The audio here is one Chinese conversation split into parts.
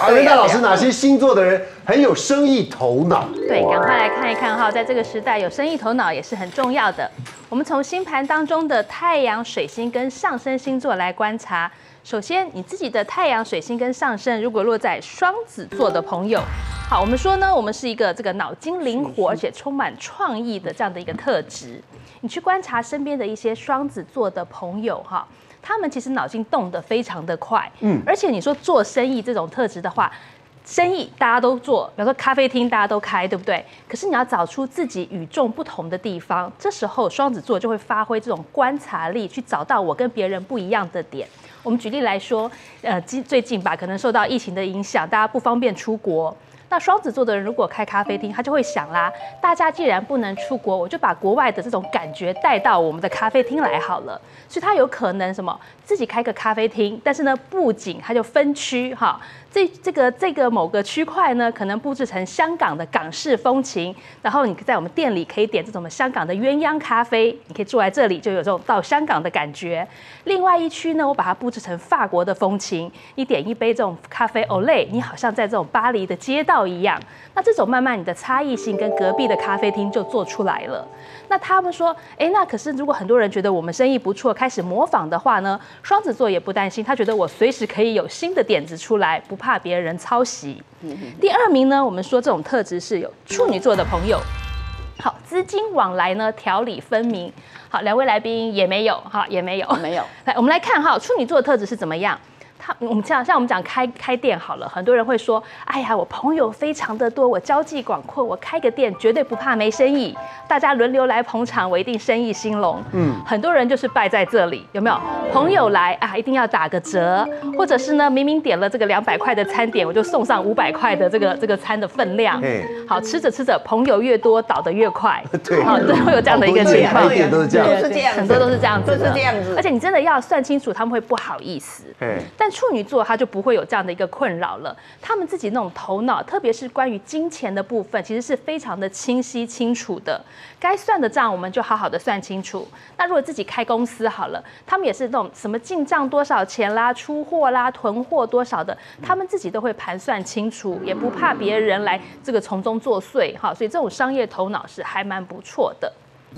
好，那老师，哪些星座的人很有生意头脑？对，赶快来看一看哈，在这个时代，有生意头脑也是很重要的。我们从星盘当中的太阳、水星跟上升星座来观察。首先，你自己的太阳、水星跟上升，如果落在双子座的朋友，好，我们说呢，我们是一个这个脑筋灵活而且充满创意的这样的一个特质。你去观察身边的一些双子座的朋友哈。他们其实脑筋动得非常的快，嗯，而且你说做生意这种特质的话，生意大家都做，比如说咖啡厅大家都开，对不对？可是你要找出自己与众不同的地方，这时候双子座就会发挥这种观察力，去找到我跟别人不一样的点。我们举例来说，呃，近最近吧，可能受到疫情的影响，大家不方便出国。那双子座的人如果开咖啡厅，他就会想啦，大家既然不能出国，我就把国外的这种感觉带到我们的咖啡厅来好了。所以他有可能什么，自己开个咖啡厅，但是呢，布景他就分区哈。这这个这个某个区块呢，可能布置成香港的港式风情，然后你在我们店里可以点这种香港的鸳鸯咖啡，你可以坐在这里就有这种到香港的感觉。另外一区呢，我把它布置成法国的风情，你点一杯这种咖啡 Olay，你好像在这种巴黎的街道一样。那这种慢慢你的差异性跟隔壁的咖啡厅就做出来了。那他们说，哎，那可是如果很多人觉得我们生意不错，开始模仿的话呢，双子座也不担心，他觉得我随时可以有新的点子出来，不怕别人抄袭。第二名呢，我们说这种特质是有处女座的朋友，好，资金往来呢条理分明。好，两位来宾也没有，哈，也没有，没有。来，我们来看哈，处女座的特质是怎么样？他，我们像像我们讲开开店好了，很多人会说，哎呀，我朋友非常的多，我交际广阔，我开个店绝对不怕没生意，大家轮流来捧场，我一定生意兴隆。嗯，很多人就是败在这里，有没有？朋友来啊，一定要打个折，或者是呢，明明点了这个两百块的餐点，我就送上五百块的这个 这个餐的分量。嗯，好，吃着吃着，朋友越多，倒得越快。对，好，都会有这样的一个情况。都是这样，都是这样，很多都是这样子，都是这样子。而且你真的要算清楚，他们会不好意思。嗯，处女座他就不会有这样的一个困扰了，他们自己那种头脑，特别是关于金钱的部分，其实是非常的清晰清楚的。该算的账，我们就好好的算清楚。那如果自己开公司好了，他们也是那种什么进账多少钱啦、出货啦、囤货多少的，他们自己都会盘算清楚，也不怕别人来这个从中作祟哈。所以这种商业头脑是还蛮不错的。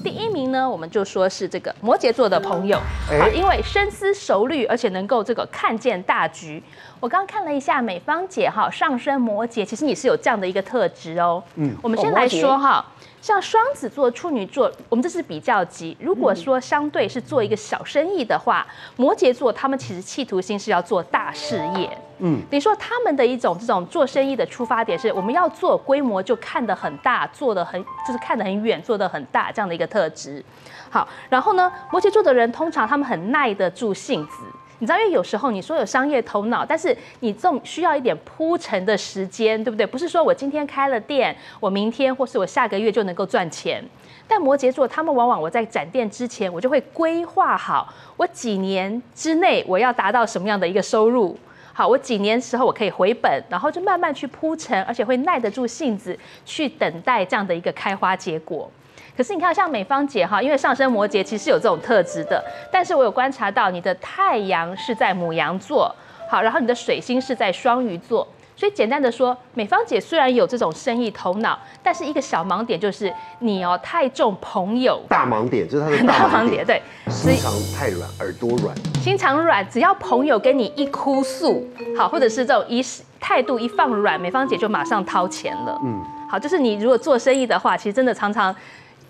第一名呢，我们就说是这个摩羯座的朋友，好，因为深思熟虑，而且能够这个看见大局。我刚看了一下美芳姐哈，上升摩羯，其实你是有这样的一个特质哦。嗯，我们先来说哈。像双子座、处女座，我们这是比较级。如果说相对是做一个小生意的话，摩羯座他们其实企图心是要做大事业。嗯，等于说他们的一种这种做生意的出发点是，我们要做规模就看得很大，做的很就是看得很远，做的很大这样的一个特质。好，然后呢，摩羯座的人通常他们很耐得住性子。你知道，因为有时候你说有商业头脑，但是你这种需要一点铺陈的时间，对不对？不是说我今天开了店，我明天或是我下个月就能够赚钱。但摩羯座他们往往我在展店之前，我就会规划好，我几年之内我要达到什么样的一个收入。好，我几年时候我可以回本，然后就慢慢去铺陈，而且会耐得住性子去等待这样的一个开花结果。可是你看，像美芳姐哈，因为上升摩羯其实有这种特质的，但是我有观察到你的太阳是在母羊座，好，然后你的水星是在双鱼座，所以简单的说，美芳姐虽然有这种生意头脑，但是一个小盲点就是你哦太重朋友，大盲点就是他的大盲点，对，心肠太软，耳朵软，心肠软，只要朋友跟你一哭诉，好，或者是这种一态度一放软，美芳姐就马上掏钱了，嗯，好，就是你如果做生意的话，其实真的常常。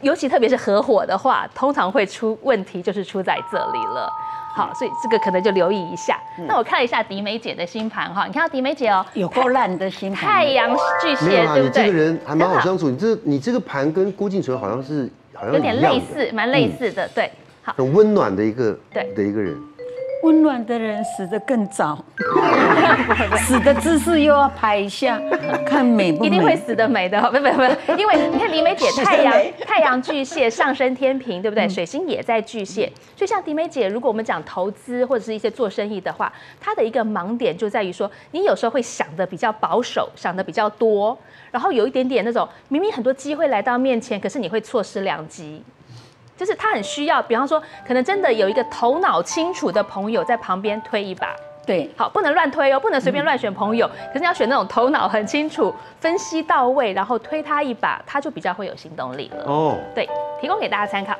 尤其特别是合伙的话，通常会出问题，就是出在这里了。好，所以这个可能就留意一下。那我看了一下迪美姐的星盘哈，你看到迪美姐哦，有够烂的星盘，太阳巨蟹，对不对？你这个人还蛮好相处，你这你这个盘跟郭敬淳好像是好像有点类似，蛮类似的，对。好，很温暖的一个对的一个人。温暖的人死得更早，死的姿势又要拍一下，看美不美？一定会死的美的，不不不，因为你看李美姐太阳太阳巨蟹上升天平，对不对？水星也在巨蟹，所以像迪美姐，如果我们讲投资或者是一些做生意的话，她的一个盲点就在于说，你有时候会想的比较保守，想的比较多，然后有一点点那种明明很多机会来到面前，可是你会错失良机。就是他很需要，比方说，可能真的有一个头脑清楚的朋友在旁边推一把。对，好，不能乱推哦，不能随便乱选朋友。可是你要选那种头脑很清楚、分析到位，然后推他一把，他就比较会有行动力了。哦，对，提供给大家参考。